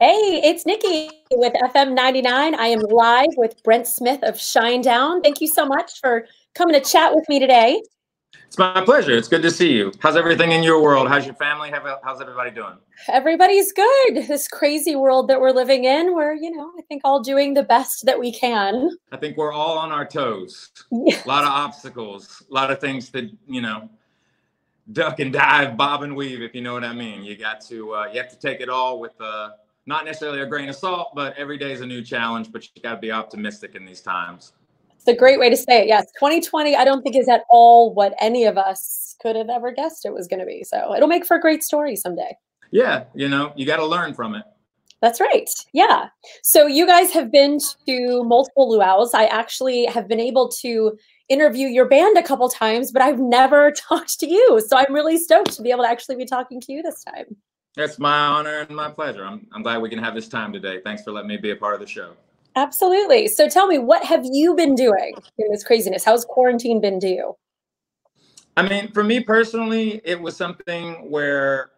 Hey, it's Nikki with FM 99. I am live with Brent Smith of Shinedown. Thank you so much for coming to chat with me today. It's my pleasure. It's good to see you. How's everything in your world? How's your family? How's everybody doing? Everybody's good. This crazy world that we're living in, we're, you know, I think all doing the best that we can. I think we're all on our toes. Yes. A lot of obstacles, a lot of things that, you know, duck and dive, bob and weave, if you know what I mean. You got to, uh, you have to take it all with, uh, not necessarily a grain of salt, but every day is a new challenge. But you got to be optimistic in these times. It's a great way to say it. Yes, 2020, I don't think is at all what any of us could have ever guessed it was going to be. So it'll make for a great story someday. Yeah, you know, you got to learn from it. That's right. Yeah. So you guys have been to multiple luau's. I actually have been able to interview your band a couple times, but I've never talked to you. So I'm really stoked to be able to actually be talking to you this time. It's my honor and my pleasure. I'm, I'm glad we can have this time today. Thanks for letting me be a part of the show. Absolutely. So tell me, what have you been doing in this craziness? How's quarantine been to you? I mean, for me personally, it was something where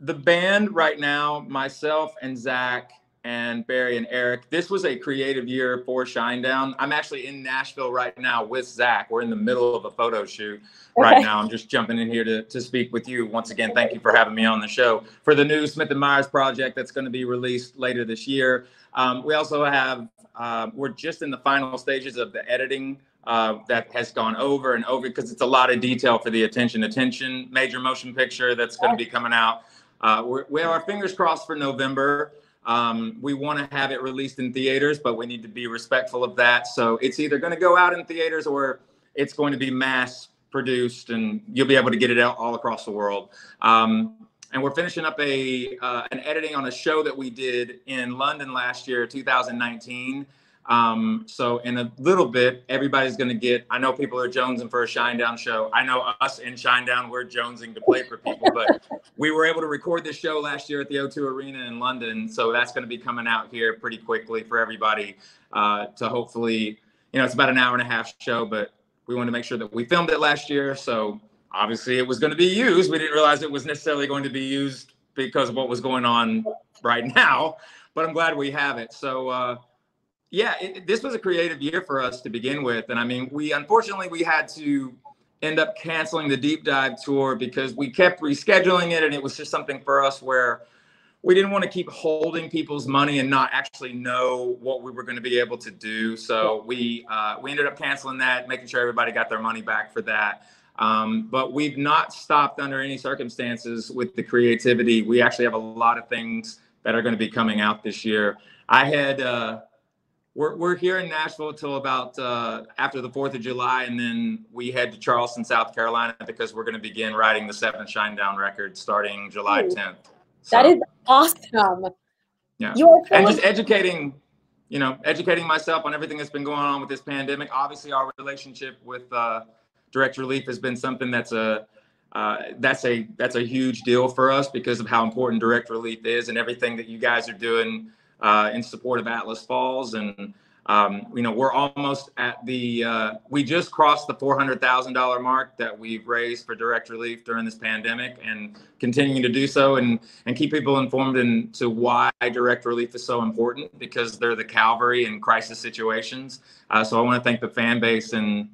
the band right now, myself and Zach and Barry and Eric. This was a creative year for Shinedown. I'm actually in Nashville right now with Zach. We're in the middle of a photo shoot right now. I'm just jumping in here to, to speak with you. Once again, thank you for having me on the show for the new Smith and Myers project that's going to be released later this year. Um, we also have, uh, we're just in the final stages of the editing uh, that has gone over and over because it's a lot of detail for the attention attention major motion picture that's going to be coming out. Uh, we have our fingers crossed for November. Um, we want to have it released in theaters, but we need to be respectful of that. So it's either going to go out in theaters or it's going to be mass produced, and you'll be able to get it out all across the world. Um, and we're finishing up a uh, an editing on a show that we did in London last year, 2019. Um, so in a little bit, everybody's going to get. I know people are jonesing for a Shinedown show. I know us in Shinedown, we're jonesing to play for people. But we were able to record this show last year at the O2 Arena in London, so that's going to be coming out here pretty quickly for everybody uh, to hopefully. You know, it's about an hour and a half show, but we want to make sure that we filmed it last year. So obviously, it was going to be used. We didn't realize it was necessarily going to be used because of what was going on right now. But I'm glad we have it. So. Uh, yeah, it, this was a creative year for us to begin with, and I mean, we unfortunately we had to end up canceling the deep dive tour because we kept rescheduling it, and it was just something for us where we didn't want to keep holding people's money and not actually know what we were going to be able to do. So we uh, we ended up canceling that, making sure everybody got their money back for that. Um, but we've not stopped under any circumstances with the creativity. We actually have a lot of things that are going to be coming out this year. I had. Uh, we're, we're here in Nashville until about uh, after the 4th of July, and then we head to Charleston, South Carolina, because we're going to begin writing the seventh Shinedown record starting July 10th. So, that is awesome. Yeah. you're and just educating, you know, educating myself on everything that's been going on with this pandemic. Obviously, our relationship with uh, Direct Relief has been something that's a uh, that's a that's a huge deal for us because of how important Direct Relief is and everything that you guys are doing uh, in support of Atlas Falls. And, um, you know, we're almost at the, uh, we just crossed the $400,000 mark that we've raised for direct relief during this pandemic and continuing to do so and, and keep people informed into why direct relief is so important because they're the Calvary in crisis situations. Uh, so I want to thank the fan base and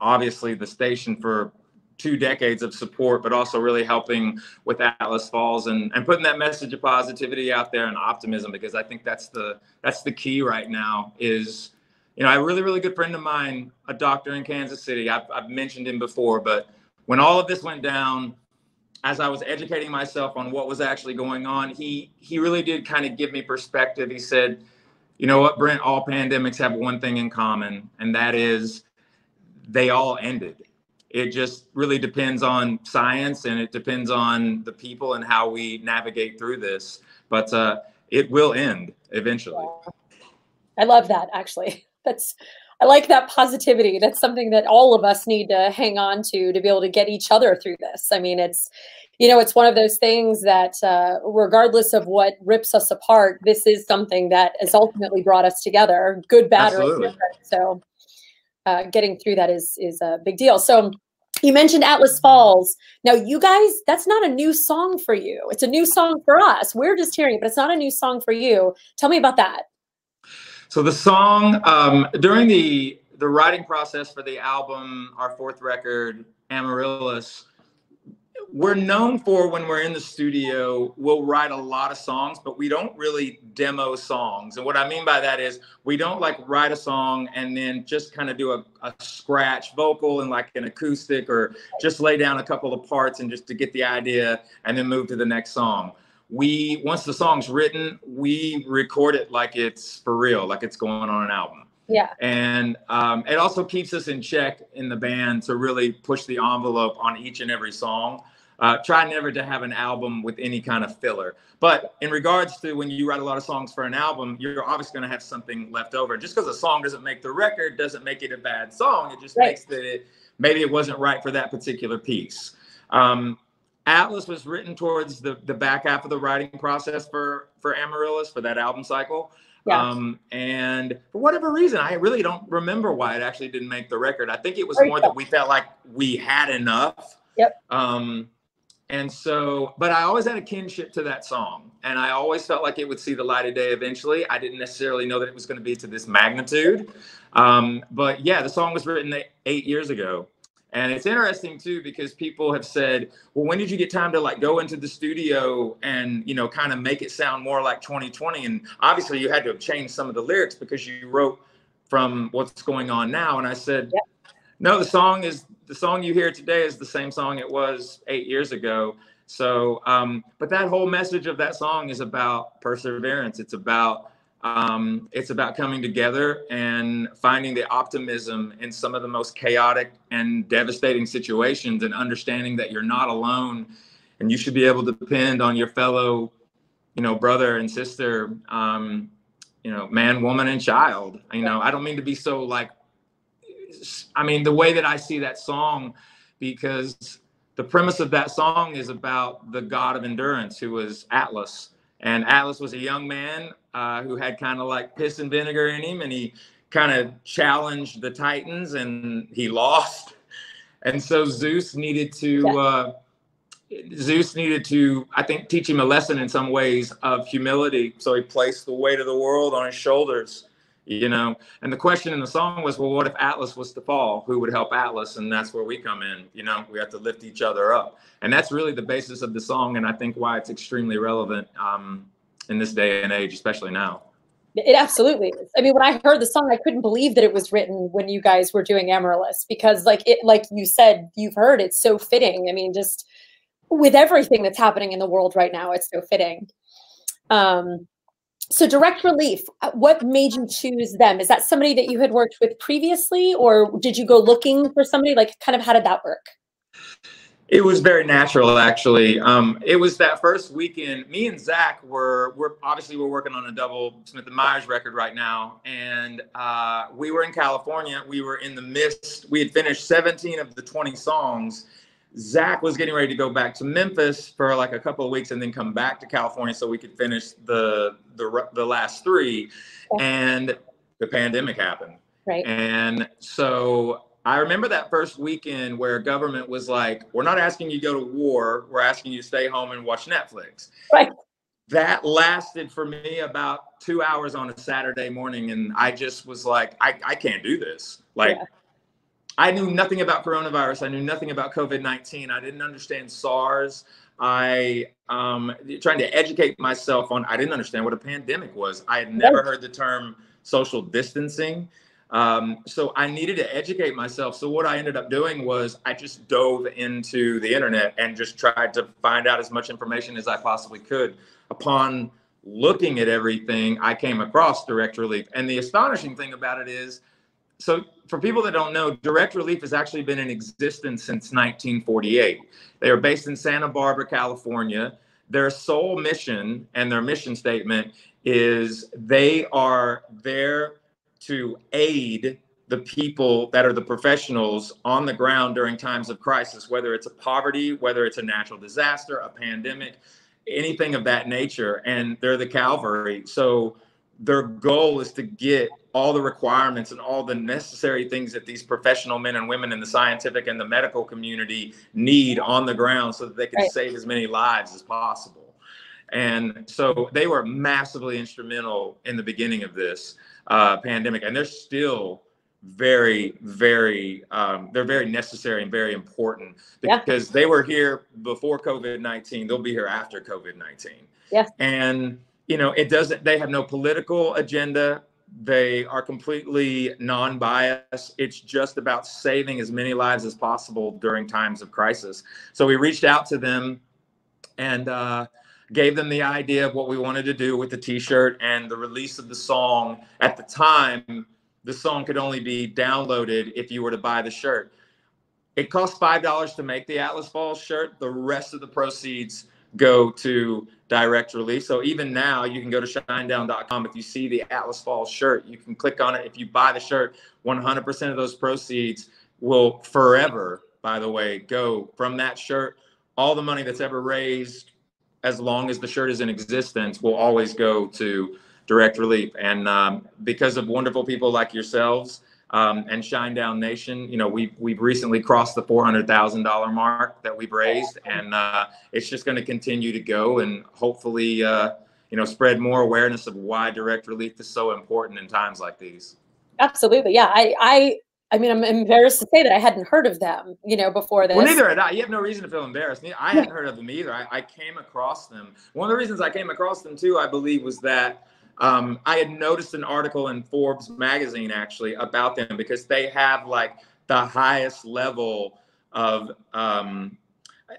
obviously the station for two decades of support, but also really helping with Atlas Falls and, and putting that message of positivity out there and optimism because I think that's the that's the key right now is you know, a really, really good friend of mine, a doctor in Kansas City. I've, I've mentioned him before, but when all of this went down, as I was educating myself on what was actually going on, he he really did kind of give me perspective. He said, "You know what, Brent? All pandemics have one thing in common, and that is they all ended it just really depends on science and it depends on the people and how we navigate through this. But uh, it will end eventually. I love that. Actually, that's I like that positivity. That's something that all of us need to hang on to to be able to get each other through this. I mean, it's you know, it's one of those things that uh, regardless of what rips us apart, this is something that has ultimately brought us together, good, bad, Absolutely. or different. So uh, getting through that is is a big deal. So You mentioned Atlas Falls. Now, you guys, that's not a new song for you. It's a new song for us. We're just hearing it, but it's not a new song for you. Tell me about that. So the song um, during the the writing process for the album, our fourth record, Amaryllis, we're known for when we're in the studio, we'll write a lot of songs, but we don't really demo songs. And what I mean by that is we don't like write a song and then just kind of do a, a scratch vocal and like an acoustic or just lay down a couple of parts and just to get the idea and then move to the next song. We, once the song's written, we record it like it's for real, like it's going on an album. Yeah. And um, it also keeps us in check in the band to really push the envelope on each and every song. Uh, try never to have an album with any kind of filler. But in regards to when you write a lot of songs for an album, you're obviously going to have something left over. Just because a song doesn't make the record doesn't make it a bad song. It just right. makes that it maybe it wasn't right for that particular piece. Um, Atlas was written towards the, the back half of the writing process for for Amaryllis for that album cycle. Yeah. Um, and for whatever reason, I really don't remember why it actually didn't make the record. I think it was more that we felt like we had enough. Yep. Um, and so, but I always had a kinship to that song. And I always felt like it would see the light of day eventually. I didn't necessarily know that it was going to be to this magnitude. Um, but yeah, the song was written eight years ago. And it's interesting too because people have said, "Well, when did you get time to like go into the studio and you know kind of make it sound more like 2020?" And obviously, you had to have changed some of the lyrics because you wrote from what's going on now. And I said, yep. "No, the song is the song you hear today is the same song it was eight years ago." So, um, but that whole message of that song is about perseverance. It's about um, it's about coming together and finding the optimism in some of the most chaotic and devastating situations and understanding that you're not alone and you should be able to depend on your fellow, you know, brother and sister, um, you know, man, woman, and child. You know, I don't mean to be so like, I mean, the way that I see that song, because the premise of that song is about the God of endurance who was Atlas. And Atlas was a young man uh, who had kind of like piss and vinegar in him, and he kind of challenged the Titans, and he lost. And so Zeus needed to. Uh, Zeus needed to, I think, teach him a lesson in some ways of humility. So he placed the weight of the world on his shoulders, you know. And the question in the song was, well, what if Atlas was to fall? Who would help Atlas? And that's where we come in. You know, we have to lift each other up. And that's really the basis of the song. And I think why it's extremely relevant um, in this day and age, especially now. It absolutely is. I mean, when I heard the song, I couldn't believe that it was written when you guys were doing Amaryllis because, like it, like you said, you've heard it's so fitting. I mean, just with everything that's happening in the world right now, it's so fitting. Um, so, Direct Relief, uh, what made you choose them? Is that somebody that you had worked with previously, or did you go looking for somebody? Like, kind of, how did that work? It was very natural, actually. Um, it was that first weekend. Me and Zach were we're obviously we're working on a double Smith and Myers record right now, and uh, we were in California. We were in the midst. We had finished 17 of the 20 songs. Zach was getting ready to go back to Memphis for like a couple of weeks and then come back to California so we could finish the the the last three, and the pandemic happened. Right. And so I remember that first weekend where government was like, "We're not asking you to go to war. We're asking you to stay home and watch Netflix." Right. That lasted for me about two hours on a Saturday morning, and I just was like, "I, I can't do this." Like, yeah. I knew nothing about coronavirus. I knew nothing about COVID nineteen. I didn't understand SARS. I um trying to educate myself on. I didn't understand what a pandemic was. I had never heard the term social distancing. Um, so I needed to educate myself. So what I ended up doing was I just dove into the internet and just tried to find out as much information as I possibly could. Upon looking at everything, I came across direct relief. And the astonishing thing about it is, so for people that don't know, direct relief has actually been in existence since 1948. They are based in Santa Barbara, California. Their sole mission and their mission statement is they are there to aid the people that are the professionals on the ground during times of crisis, whether it's a poverty, whether it's a natural disaster, a pandemic, anything of that nature. And they're the Calvary. So their goal is to get all the requirements and all the necessary things that these professional men and women in the scientific and the medical community need on the ground so that they can right. save as many lives as possible. And so they were massively instrumental in the beginning of this uh, pandemic, and they're still very, very, um, they're very necessary and very important because yeah. they were here before COVID 19. They'll be here after COVID 19. Yeah. And, you know, it doesn't, they have no political agenda. They are completely non biased. It's just about saving as many lives as possible during times of crisis. So we reached out to them and, uh, gave them the idea of what we wanted to do with the t-shirt and the release of the song at the time the song could only be downloaded if you were to buy the shirt. It five dollars to make the Atlas Falls shirt. The rest of the proceeds go to direct relief. So even now, you can go to shinedown.com. If you see the Atlas Falls shirt, you can click on it. If you buy the shirt, 100% of those proceeds will forever, by the way, go from that shirt. All the money that's ever raised, as long as the shirt is in existence, will always go to direct relief. And um, because of wonderful people like yourselves um, and Shinedown Nation, you know, we've, we've recently crossed the $400,000 mark that we've raised. And uh, it's just going to continue to go and hopefully, uh, you know, spread more awareness of why direct relief is so important in times like these. Absolutely. Yeah. I, I, I mean, I'm embarrassed to say that I hadn't heard of them, you know, before this. Well, neither had I. You have no reason to feel embarrassed. I hadn't heard of them either. I, I, came across them. One of the reasons I came across them too, I believe, was that um, I had noticed an article in Forbes magazine actually about them because they have like the highest level of, um,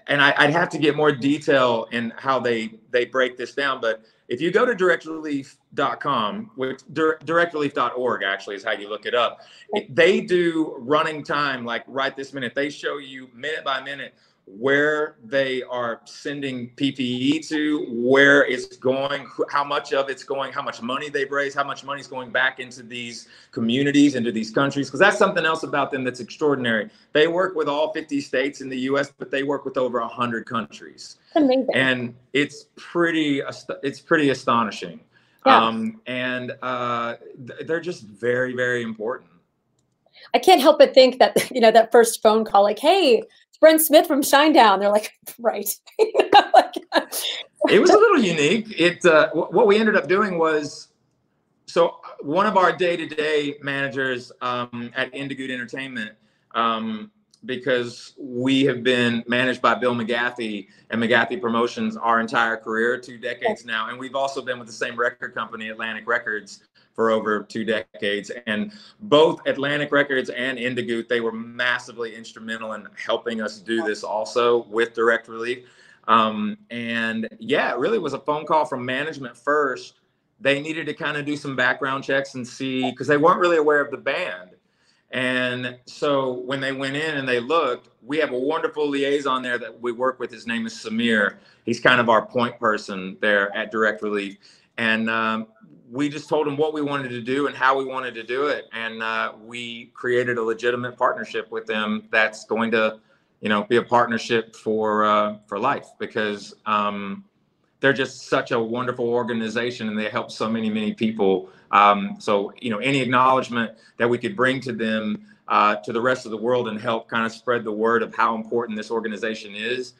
and I, would have to get more detail in how they they break this down. But if you go to directrelief.com, which directrelief.org actually is how you look it up, they do running time like right this minute. They show you minute by minute where they are sending PPE to, where it's going, how much of it's going, how much money they've raised, how much money is going back into these communities, into these countries. Because that's something else about them that's extraordinary. They work with all 50 states in the US, but they work with over 100 countries. Amazing. And it's pretty, it's pretty astonishing. Yeah. Um, and uh, they're just very, very important. I can't help but think that you know that first phone call, like, "Hey, Brent Smith from Shinedown." They're like, "Right." it was a little unique. It uh, what we ended up doing was so one of our day-to-day managers um, at InDeGoot Entertainment, um, because we have been managed by Bill McGathy and McGathy Promotions our entire career, two decades now, and we've also been with the same record company, Atlantic Records, for over two decades. And both Atlantic Records and InDeGoot, they were massively instrumental in helping us do this also with Direct Relief. Um, and yeah, it really was a phone call from management first. They needed to kind of do some background checks and see because they weren't really aware of the band. And so when they went in and they looked, we have a wonderful liaison there that we work with. His name is Samir. He's kind of our point person there at Direct Relief. And um, we just told them what we wanted to do and how we wanted to do it, and uh, we created a legitimate partnership with them that's going to, you know, be a partnership for uh, for life because um, they're just such a wonderful organization and they help so many many people. Um, so you know, any acknowledgement that we could bring to them uh, to the rest of the world and help kind of spread the word of how important this organization is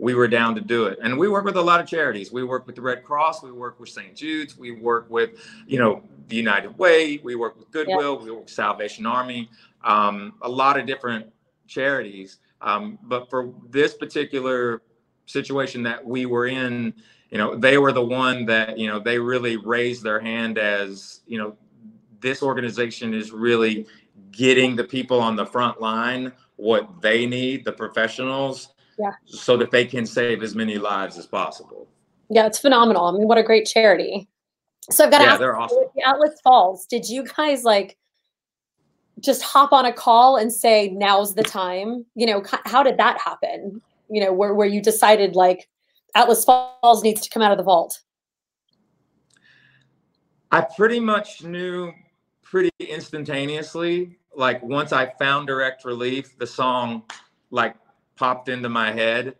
we were down to do it. And we work with a lot of charities. We work with the Red Cross, we work with St. Jude's, we work with, you know, the United Way, we work with Goodwill, yeah. we work with Salvation Army, um, a lot of different charities. Um, but for this particular situation that we were in, you know, they were the one that, you know, they really raised their hand as, you know, this organization is really getting the people on the front line what they need, the professionals, yeah. so that they can save as many lives as possible. Yeah, it's phenomenal. I mean, what a great charity. So I've got to yeah, ask they're awesome. the Atlas Falls, did you guys like just hop on a call and say now's the time? You know, how did that happen? You know, where where you decided like Atlas Falls needs to come out of the vault? I pretty much knew pretty instantaneously. Like once I found direct relief, the song like popped into my head.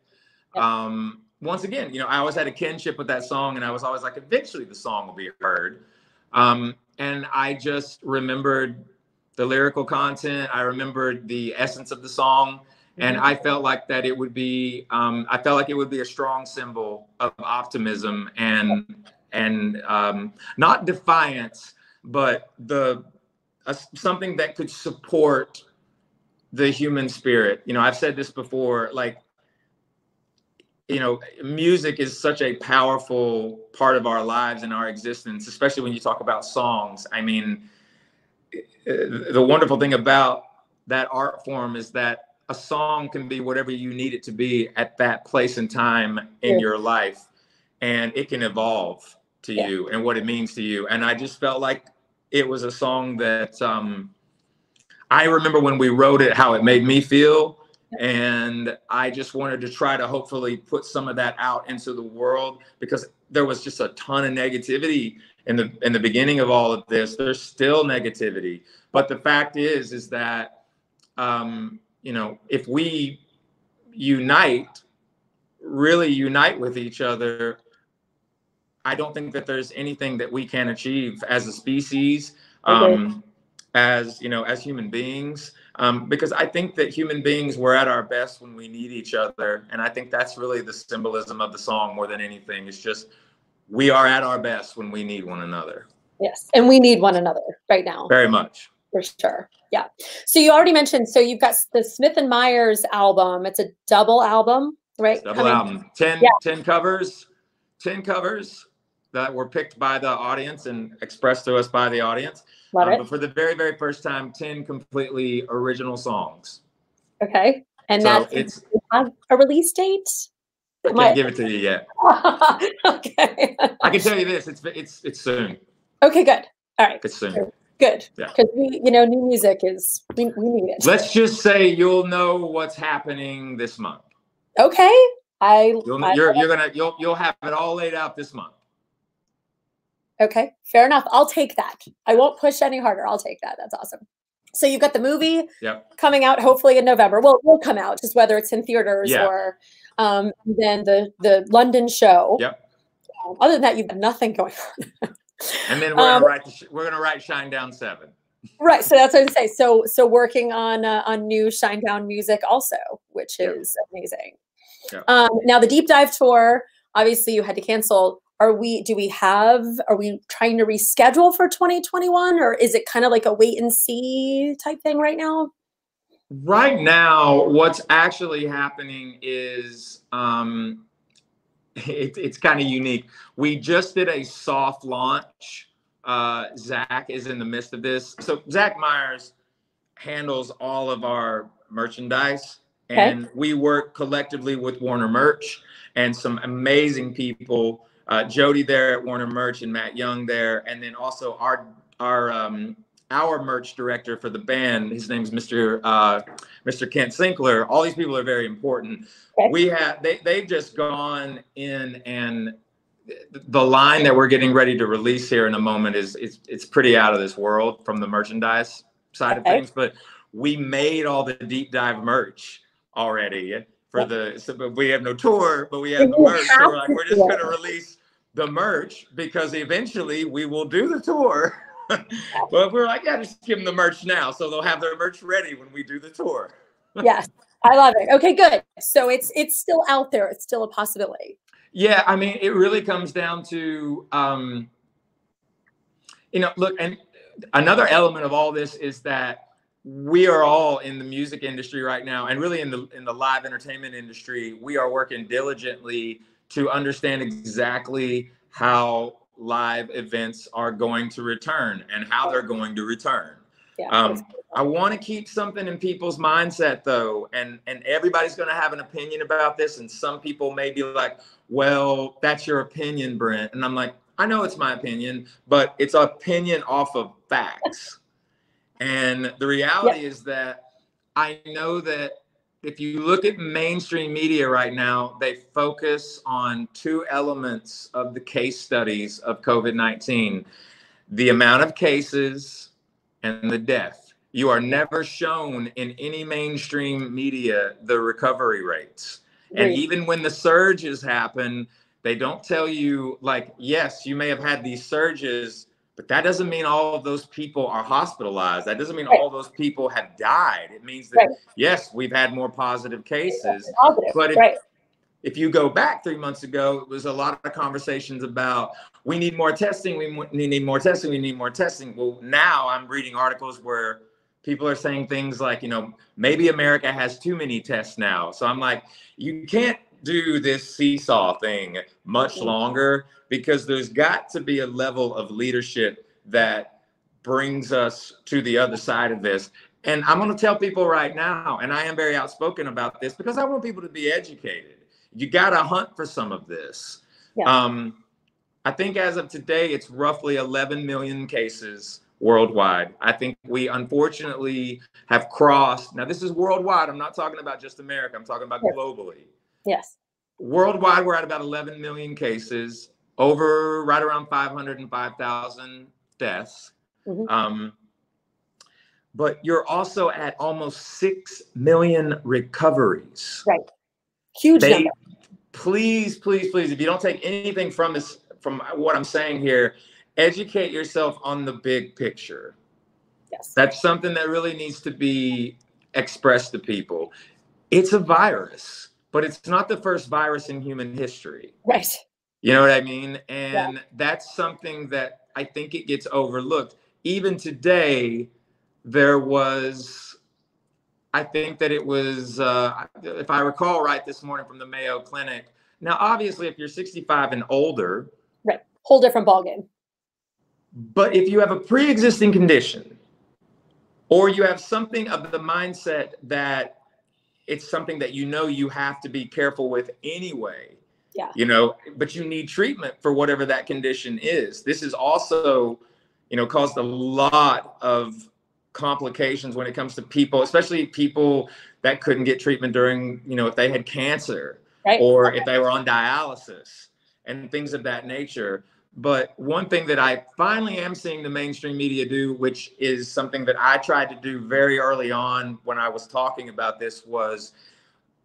Um, once again, you know, I always had a kinship with that song, and I was always like, eventually the song will be heard. Um, and I just remembered the lyrical content. I remembered the essence of the song, and mm-hmm. I felt like that it would be. Um, I felt like it would be a strong symbol of optimism and and um, not defiance, but the uh, something that could support the human spirit. You know, I've said this before. Like you know, music is such a powerful part of our lives and our existence, especially when you talk about songs. I mean, the wonderful thing about that art form is that a song can be whatever you need it to be at that place and time in yeah. your life, and it can evolve to yeah. you and what it means to you. And I just felt like it was a song that um, I remember when we wrote it, how it made me feel and I just wanted to try to hopefully put some of that out into the world because there was just a ton of negativity in the in the beginning of all of this. There's still negativity, but the fact is is that um, you know if we unite, really unite with each other, I don't think that there's anything that we can achieve as a species, okay. um, as you know, as human beings um, because I think that human beings we're at our best when we need each other, and I think that's really the symbolism of the song more than anything. It's just we are at our best when we need one another. Yes, and we need one another right now. Very much. For sure. Yeah. So you already mentioned. So you've got the Smith and Myers album. It's a double album, right? Double Coming. album. 10, yeah. 10 covers. Ten covers that were picked by the audience and expressed to us by the audience. Love um, it. But for the very, very first time, 10 completely original songs. Okay. And so that's it's a release date? I can't give it to you yet. okay. I can tell you this: it's it's it's soon. Okay, good. All right. It's soon. Good. Yeah. Because we, you know, new music is we, we need it. Let's just say you'll know what's happening this month. Okay. I. You'll, I you're you're gonna you'll you'll have it all laid out this month. Okay, fair enough. I'll take that. I won't push any harder. I'll take that. That's awesome. So you've got the movie yep. coming out hopefully in November. Well, will come out just whether it's in theaters yeah. or um, then the the London show. Yep. Um, other than that, you've got nothing going on. and then we're um, gonna write the, we're gonna write Shinedown Seven. Right. So that's what I'm saying. So so working on uh, on new Shinedown music also, which yep. is amazing. Yep. Um, now the deep dive tour. Obviously, you had to cancel are we do we have are we trying to reschedule for 2021 or is it kind of like a wait and see type thing right now? Right now what's actually happening is um it, it's kind of unique. We just did a soft launch uh zach is in the midst of this. So zach myers handles all of our merchandise okay. and we work collectively with warner merch and some amazing people uh, Jody there at Warner Merch and Matt Young there, and then also our our um, our merch director for the band. His name's Mr. Uh, Mr. Kent Sinkler. All these people are very important. Okay. We have they they've just gone in and the line that we're getting ready to release here in a moment is it's it's pretty out of this world from the merchandise side okay. of things. But we made all the deep dive merch already for the so, but we have no tour, but we have the merch. So we're like, we're just gonna release the merch because eventually we will do the tour. but we're like, yeah, just give them the merch now. So they'll have their merch ready when we do the tour. yes. I love it. Okay, good. So it's it's still out there. It's still a possibility. Yeah, I mean, it really comes down to um, you know, look, and another element of all this is that we are all in the music industry right now and really in the in the live entertainment industry we are working diligently to understand exactly how live events are going to return and how they're going to return. Yeah, um, I want to keep something in people's mindset though, and and everybody's going to have an opinion about this, and some people may be like, "Well, that's your opinion, Brent," and I'm like, "I know it's my opinion, but it's opinion off of facts." and the reality yeah. is that I know that if you look at mainstream media right now, they focus on two elements of the case studies of COVID 19 the amount of cases and the death. You are never shown in any mainstream media the recovery rates. And even when the surges happen, they don't tell you, like, yes, you may have had these surges, But that doesn't mean all of those people are hospitalized. That doesn't mean right. all those people have died. It means that, right. yes, we've had more positive cases. Positive. But if, right. if you go back three months ago, it was a lot of conversations about we need more testing, we need more testing, we need more testing. Well, now I'm reading articles where people are saying things like, you know, maybe America has too many tests now. So I'm like, you can't do this seesaw thing much longer because there's got to be a level of leadership that brings us to the other side of this. And I'm going to tell people right now, and I am very outspoken about this because I want people to be educated. You got to hunt for some of this. Yeah. Um, I think as of today, it's roughly 11 million cases worldwide. I think we unfortunately have crossed. Now, this is worldwide. I'm not talking about just America, I'm talking about yes. globally. Yes. Worldwide, we're at about 11 million cases, over right around 505,000 deaths. Mm-hmm. Um, but you're also at almost 6 million recoveries. Right. Huge they, number. Please, please, please, if you don't take anything from this, from what I'm saying here, educate yourself on the big picture. Yes. That's something that really needs to be expressed to people. It's a virus but it's not the first virus in human history. Right. You know what I mean? And yeah. that's something that I think it gets overlooked. Even today, there was, I think that it was, uh, if I recall right this morning from the Mayo Clinic. Now, obviously, if you're 65 and older, right, whole different ballgame. But if you have a pre existing condition, or you have something of the mindset that it's something that you know you have to be careful with anyway. Yeah. You know, but you need treatment for whatever that condition is. This is also, you know, caused a lot of complications when it comes to people, especially people that couldn't get treatment during, you know, if they had cancer right. or if they were on dialysis and things of that nature. But one thing that I finally am seeing the mainstream media do, which is something that I tried to do very early on when I was talking about this, was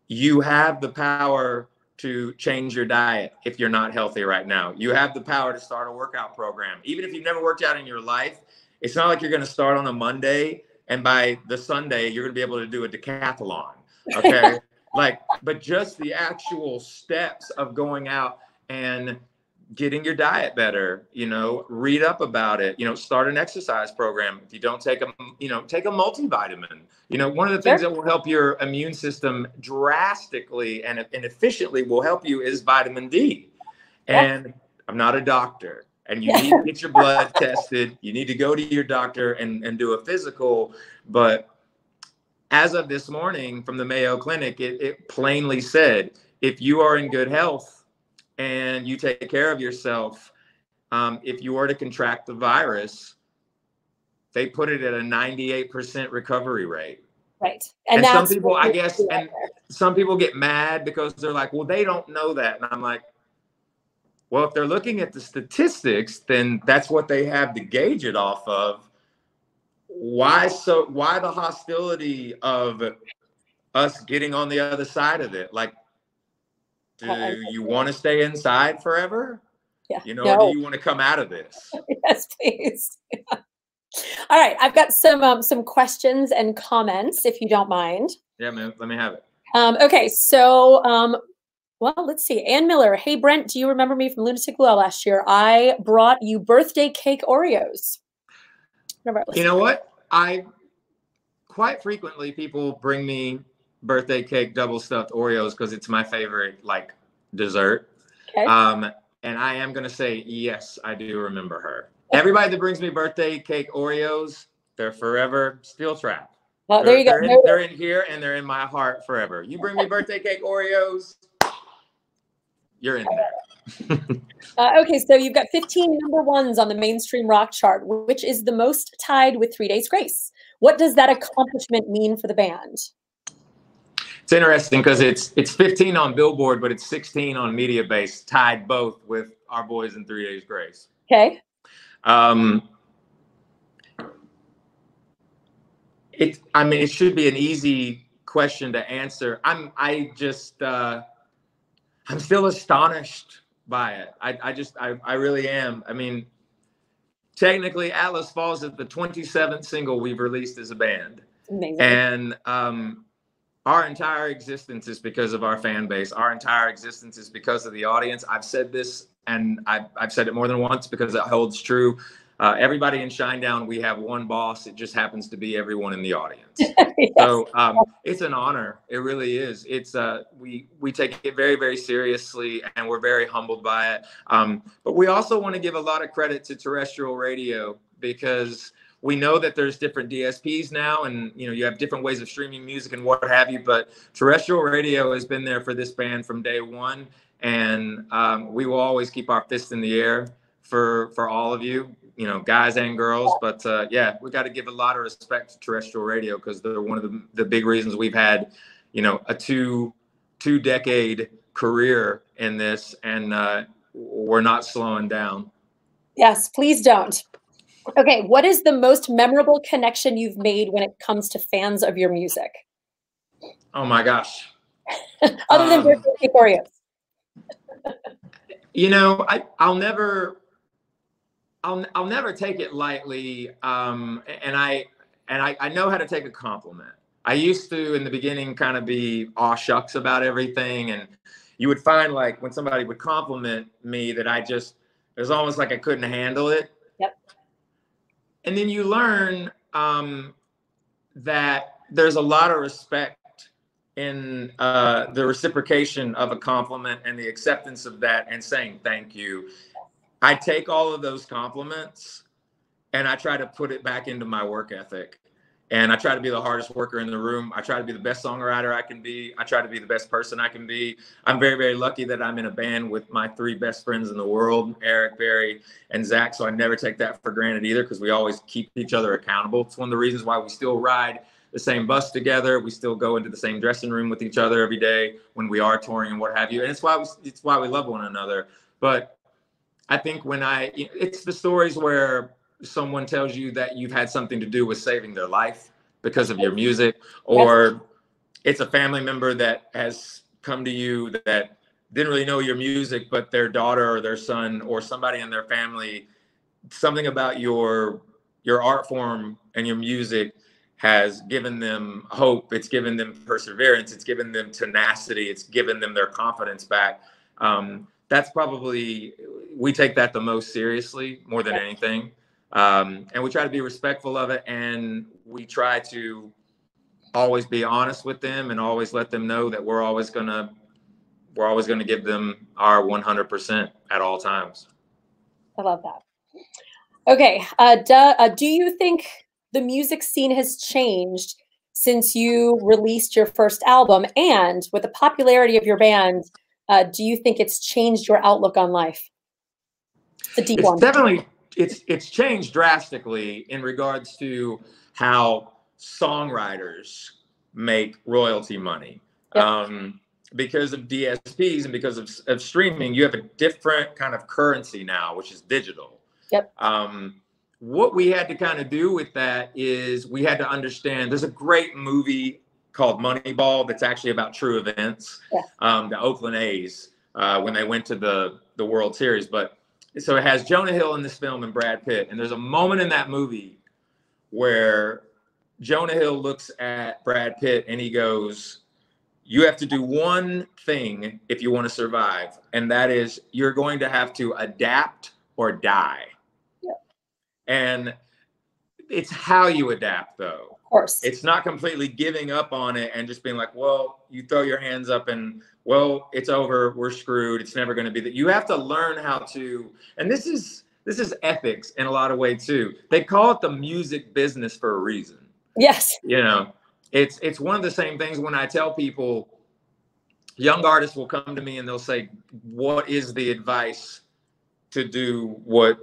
you have the power to change your diet if you're not healthy right now. You have the power to start a workout program. Even if you've never worked out in your life, it's not like you're going to start on a Monday and by the Sunday you're going to be able to do a decathlon. Okay? like but just the actual steps of going out and getting your diet better you know read up about it you know start an exercise program. If you don't take a you know take a multivitamin. You know one of the things sure. that will help your immune system drastically and, and efficiently will help you is vitamin d. And i'm not a doctor and you need to get your blood tested. You need to go to your doctor and, and do a physical. But as of this morning from the mayo clinic it, it plainly said if you are in good health and you take care of yourself, um, if you were to contract the virus, they put it at a 98% recovery rate. Right. And, and some people, I guess, and some people get mad because they're like, well, they don't know that. And I'm like, well, if they're looking at the statistics, then that's what they have to gauge it off of. Why so why the hostility of us getting on the other side of it? Like do you want to stay inside forever? Yeah. You know, no. do you want to come out of this? yes, please. All right, I've got some um, some questions and comments, if you don't mind. Yeah, man, let me have it. Um, okay, so um, well, let's see. Ann Miller, hey Brent, do you remember me from Lunatic Luau last year? I brought you birthday cake Oreos. You know what? I quite frequently people bring me birthday cake double stuffed Oreos because it's my favorite like dessert. Okay. Um, and I am gonna say yes, I do remember her. Everybody that brings me birthday cake Oreos, they're forever still trapped. Well, there you go. They're in, they're in, here and they're in my heart forever. You bring me birthday cake Oreos, you're in there. uh, okay, so you've got 15 number ones on the mainstream rock chart, which is the most tied with Three Days Grace. What does that accomplishment mean for the band? It's interesting because it's it's 15 on Billboard, but it's 16 on Mediabase, tied both with our boys in Three Days Grace. Okay. Um, it. I mean, it should be an easy question to answer. I'm. I just. Uh, I'm still astonished by it. I. I just. I. I really am. I mean, technically Atlas Falls is the 27th single we've released as a band. Amazing. And um, our entire existence is because of our fan base. Our entire existence is because of the audience. I've said this and I've, I've said it more than once because it holds true. Uh, everybody in Shinedown, we have one boss. It just happens to be everyone in the audience. yes. So um, it's an honor. It really is. It's uh, we we take it very very seriously, and we're very humbled by it. Um, but we also want to give a lot of credit to terrestrial radio because we know that there's different DSPs now, and you know you have different ways of streaming music and what have you. But terrestrial radio has been there for this band from day one, and um, we will always keep our fist in the air for for all of you you know guys and girls. But uh, yeah we got to give a lot of respect to terrestrial radio because they're one of the, the big reasons we've had you know a two two decade career in this. And uh, we're not slowing down. Yes please don't okay what is the most memorable connection you've made when it comes to fans of your music oh my gosh other than um, Oreos. you know I, i'll never I'll I'll never take it lightly. Um, and I and I, I know how to take a compliment. I used to in the beginning kind of be aw shucks about everything, and you would find like when somebody would compliment me that I just it was almost like I couldn't handle it. And then you learn um, that there's a lot of respect in uh, the reciprocation of a compliment and the acceptance of that and saying thank you I take all of those compliments and I try to put it back into my work ethic. And I try to be the hardest worker in the room. I try to be the best songwriter I can be. I try to be the best person I can be. I'm very, very lucky that I'm in a band with my three best friends in the world, Eric, Barry, and Zach. So I never take that for granted either because we always keep each other accountable. It's one of the reasons why we still ride the same bus together. We still go into the same dressing room with each other every day when we are touring and what have you. And it's why we, it's why we love one another. But I think when I, it's the stories where someone tells you that you've had something to do with saving their life because of your music, or it's a family member that has come to you that didn't really know your music, but their daughter or their son or somebody in their family, something about your your art form and your music has given them hope. It's given them perseverance. It's given them tenacity. It's given them their confidence back. Um, that's probably we take that the most seriously more than anything um, and we try to be respectful of it and we try to always be honest with them and always let them know that we're always going to we're always going to give them our 100% at all times i love that okay uh, do, uh, do you think the music scene has changed since you released your first album and with the popularity of your band uh, do you think it's changed your outlook on life? The deep it's one. Definitely, it's it's changed drastically in regards to how songwriters make royalty money. Yep. Um, because of DSPs and because of, of streaming, you have a different kind of currency now, which is digital. Yep. Um, what we had to kind of do with that is we had to understand there's a great movie called Moneyball that's actually about true events. Yeah. Um, the Oakland A's uh, when they went to the the World Series, but so it has Jonah Hill in this film and Brad Pitt, and there's a moment in that movie where Jonah Hill looks at Brad Pitt and he goes, "You have to do one thing if you want to survive, and that is you're going to have to adapt or die." Yeah. And it's how you adapt, though Of course. It's not completely giving up on it and just being like, well, you throw your hands up and well, it's over, we're screwed. It's never going to be that. You have to learn how to, and this is this is ethics in a lot of ways too. They call it the music business for a reason. Yes. You know, it's it's one of the same things when I tell people young artists will come to me and they'll say, "What is the advice to do what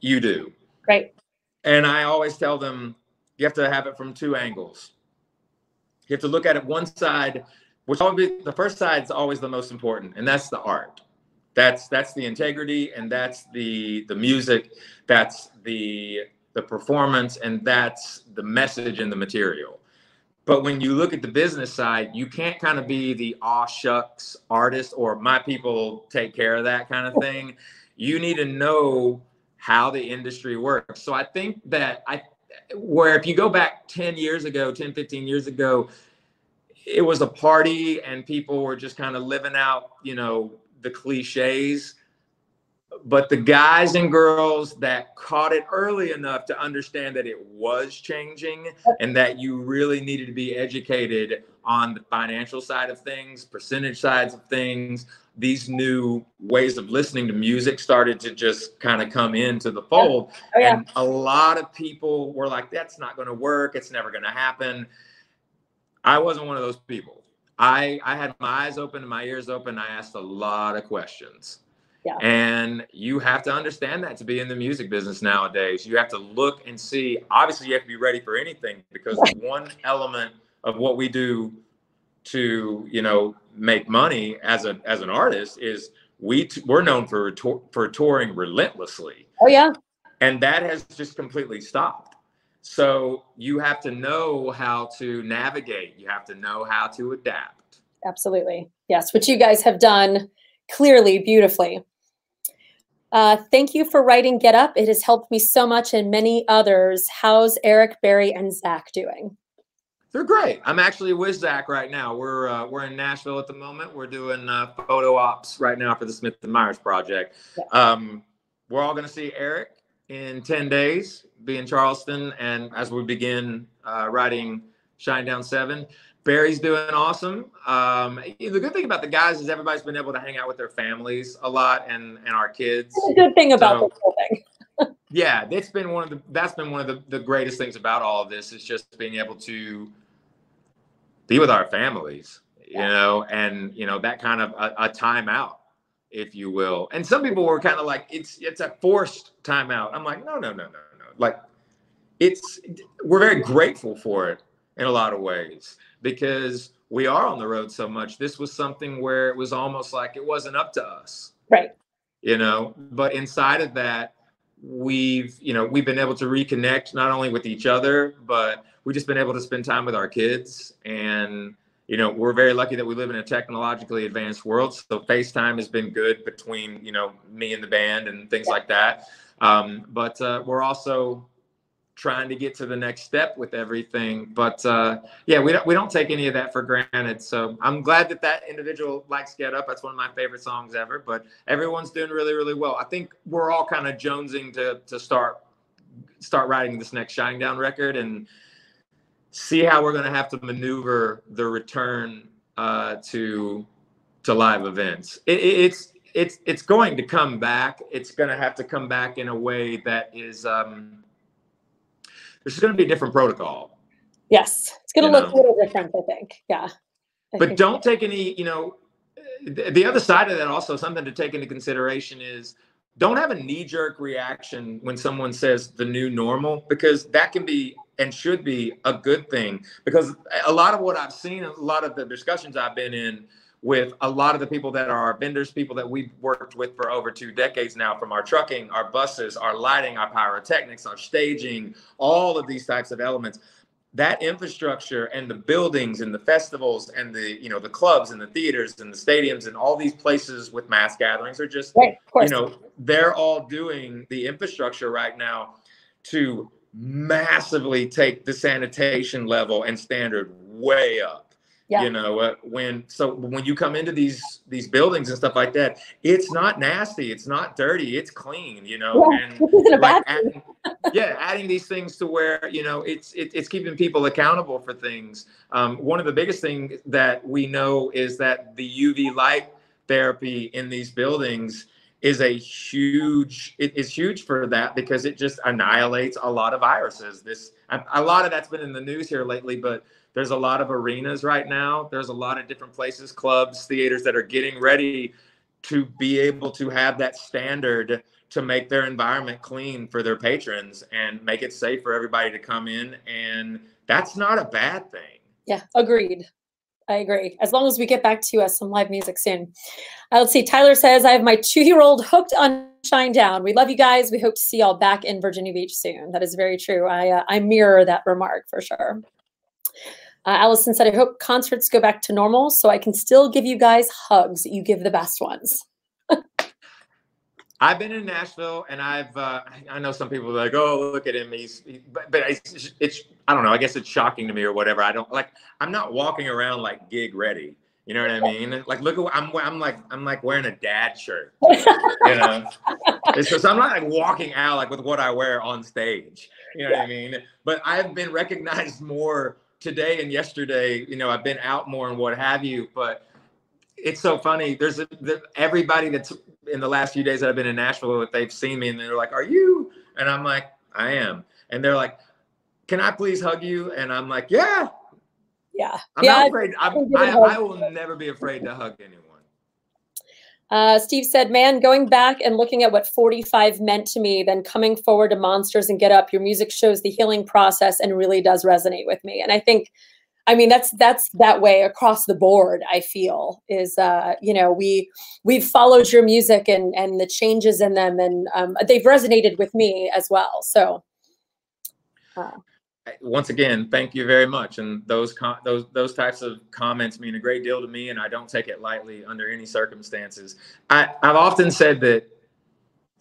you do?" Right. And I always tell them you have to have it from two angles. You have to look at it one side, which always the first side is always the most important, and that's the art. That's that's the integrity, and that's the the music, that's the the performance, and that's the message and the material. But when you look at the business side, you can't kind of be the aw shucks artist or my people take care of that kind of thing. You need to know how the industry works. So I think that I where if you go back 10 years ago, 10, 15 years ago, it was a party and people were just kind of living out, you know, the cliches. But the guys and girls that caught it early enough to understand that it was changing and that you really needed to be educated on the financial side of things, percentage sides of things, these new ways of listening to music started to just kind of come into the fold. Oh, yeah. And a lot of people were like, that's not going to work. It's never going to happen. I wasn't one of those people. I, I had my eyes open and my ears open. I asked a lot of questions. Yeah. And you have to understand that to be in the music business nowadays. You have to look and see. Obviously, you have to be ready for anything because one element of what we do to, you know, make money as a as an artist is we t- we're known for for touring relentlessly. Oh yeah. And that has just completely stopped. So you have to know how to navigate. You have to know how to adapt. Absolutely. Yes, which you guys have done clearly, beautifully. Uh, thank you for writing Get Up. It has helped me so much and many others. How's Eric, Barry, and Zach doing? They're great. I'm actually with Zach right now. We're uh, we're in Nashville at the moment. We're doing uh, photo ops right now for the Smith and Myers project. Yeah. Um, we're all going to see Eric in 10 days, be in Charleston. And as we begin uh, writing Shinedown 7, Barry's doing awesome. Um, the good thing about the guys is everybody's been able to hang out with their families a lot and, and our kids. That's a good thing about so, this whole thing. yeah, it's been one of the that's been one of the, the greatest things about all of this is just being able to be with our families, you know, and you know, that kind of a, a timeout if you will. And some people were kind of like, it's it's a forced timeout. I'm like, no, no, no, no. Like, it's we're very grateful for it in a lot of ways because we are on the road so much. This was something where it was almost like it wasn't up to us, right? You know, but inside of that, we've you know we've been able to reconnect not only with each other, but we've just been able to spend time with our kids and you know, we're very lucky that we live in a technologically advanced world. So FaceTime has been good between, you know, me and the band and things like that. Um, but uh, we're also trying to get to the next step with everything. But uh, yeah, we don't we don't take any of that for granted. So I'm glad that that individual likes Get Up. That's one of my favorite songs ever. But everyone's doing really really well. I think we're all kind of jonesing to to start start writing this next Shinedown record and see how we're going to have to maneuver the return uh, to to live events. It, it's it's it's going to come back. It's going to have to come back in a way that is um, there's going to be a different protocol. Yes, it's going to look know? a little different. I think. Yeah. I but don't take any. You know, the other side of that also something to take into consideration is don't have a knee jerk reaction when someone says the new normal because that can be and should be a good thing because a lot of what I've seen, a lot of the discussions I've been in with a lot of the people that are our vendors, people that we've worked with for over two decades now, from our trucking, our buses, our lighting, our pyrotechnics, our staging, all of these types of elements. That infrastructure and the buildings and the festivals and the you know the clubs and the theaters and the stadiums and all these places with mass gatherings are just right, you know they're all doing the infrastructure right now to massively take the sanitation level and standard way up. Yeah. You know, uh, when so when you come into these these buildings and stuff like that, it's not nasty, it's not dirty, it's clean. You know, yeah, and like adding, yeah, adding these things to where you know it's it, it's keeping people accountable for things. Um, one of the biggest things that we know is that the UV light therapy in these buildings is a huge it is huge for that because it just annihilates a lot of viruses this a lot of that's been in the news here lately but there's a lot of arenas right now there's a lot of different places clubs theaters that are getting ready to be able to have that standard to make their environment clean for their patrons and make it safe for everybody to come in and that's not a bad thing yeah agreed I agree. As long as we get back to uh, some live music soon. Uh, let's see. Tyler says, I have my two year old hooked on Shinedown. We love you guys. We hope to see y'all back in Virginia Beach soon. That is very true. I, uh, I mirror that remark for sure. Uh, Allison said, I hope concerts go back to normal so I can still give you guys hugs. You give the best ones. I've been in Nashville, and I've uh, I know some people are like, oh, look at him, he's, he, but, but it's, it's I don't know, I guess it's shocking to me or whatever. I don't like I'm not walking around like gig ready. You know what I mean? Like, look at I'm I'm like I'm like wearing a dad shirt. You know, it's just I'm not like walking out like with what I wear on stage. You know yeah. what I mean? But I've been recognized more today and yesterday. You know, I've been out more and what have you. But it's so funny. There's a, the, everybody that's in the last few days that I've been in Nashville, that they've seen me and they're like, "Are you?" And I'm like, "I am." And they're like, "Can I please hug you?" And I'm like, "Yeah." Yeah. I'm yeah, not afraid. I, I, I, will never be afraid to hug anyone. Uh, Steve said, man, going back and looking at what 45 meant to me, then coming forward to Monsters and Get Up, your music shows the healing process and really does resonate with me. And I think, I mean, that's that's that way across the board. I feel is, uh, you know, we we've followed your music and and the changes in them, and um, they've resonated with me as well. So. Uh, once again, thank you very much. And those those those types of comments mean a great deal to me, and I don't take it lightly under any circumstances. I, I've often said that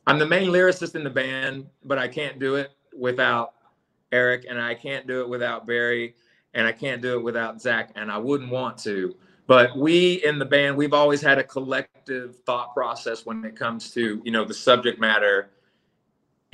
I'm the main lyricist in the band, but I can't do it without Eric, and I can't do it without Barry, and I can't do it without Zach, and I wouldn't want to. But we in the band, we've always had a collective thought process when it comes to you know the subject matter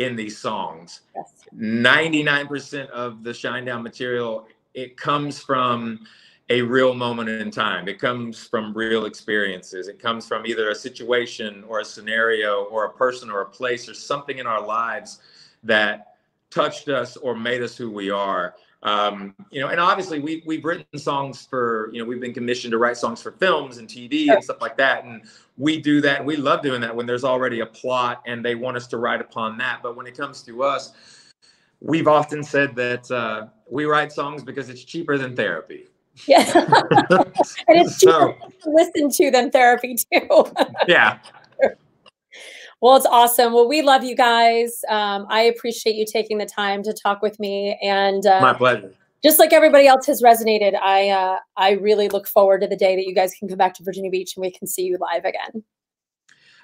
in these songs. Yes. 99% of the Shinedown material, it comes from a real moment in time. It comes from real experiences. It comes from either a situation or a scenario or a person or a place or something in our lives that touched us or made us who we are. Um, you know, and obviously we we've written songs for, you know, we've been commissioned to write songs for films and TV and stuff like that. And we do that. We love doing that when there's already a plot and they want us to write upon that. But when it comes to us, we've often said that uh, we write songs because it's cheaper than therapy. Yeah. and it's cheaper so, to listen to than therapy too. yeah. Well, it's awesome. Well, we love you guys. Um, I appreciate you taking the time to talk with me. And uh, my pleasure. Just like everybody else has resonated, I uh, I really look forward to the day that you guys can come back to Virginia Beach and we can see you live again.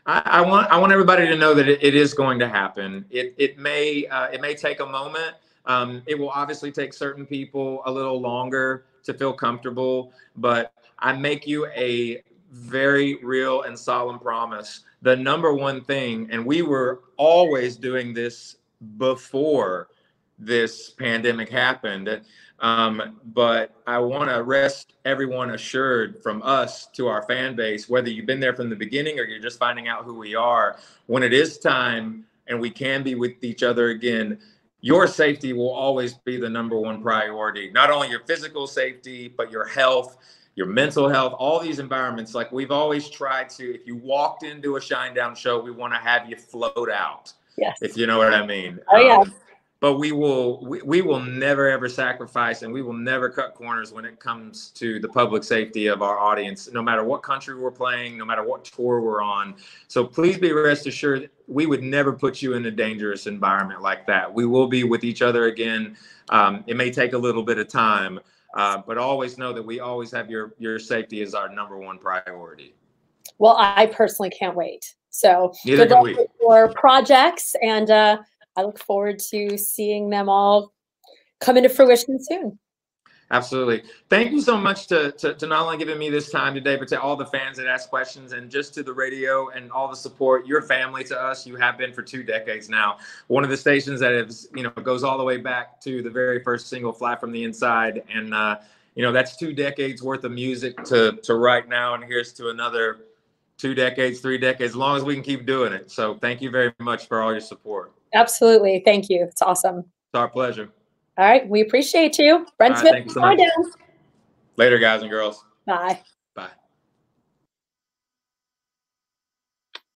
I, I want I want everybody to know that it, it is going to happen. It it may uh, it may take a moment. Um, it will obviously take certain people a little longer to feel comfortable, but I make you a very real and solemn promise the number one thing, and we were always doing this before this pandemic happened. Um, but I want to rest everyone assured from us to our fan base, whether you've been there from the beginning or you're just finding out who we are, when it is time and we can be with each other again, your safety will always be the number one priority. Not only your physical safety, but your health your mental health, all these environments. Like we've always tried to, if you walked into a Shinedown show, we want to have you float out. Yes. If you know what I mean. Oh yeah. Um, but we will we, we will never ever sacrifice and we will never cut corners when it comes to the public safety of our audience no matter what country we're playing no matter what tour we're on so please be rest assured we would never put you in a dangerous environment like that we will be with each other again um, it may take a little bit of time uh, but always know that we always have your your safety as our number one priority. Well, I personally can't wait. So Neither good luck for projects, and uh, I look forward to seeing them all come into fruition soon. Absolutely. Thank you so much to, to, to, not only giving me this time today, but to all the fans that ask questions and just to the radio and all the support. Your family to us, you have been for two decades now. One of the stations that is, you know, goes all the way back to the very first single, Fly from the Inside. And, uh, you know, that's two decades worth of music to, to right now. And here's to another two decades, three decades, as long as we can keep doing it. So thank you very much for all your support. Absolutely. Thank you. It's awesome. It's our pleasure. All right. We appreciate you. Brent right, Smith, so Later, guys and girls. Bye.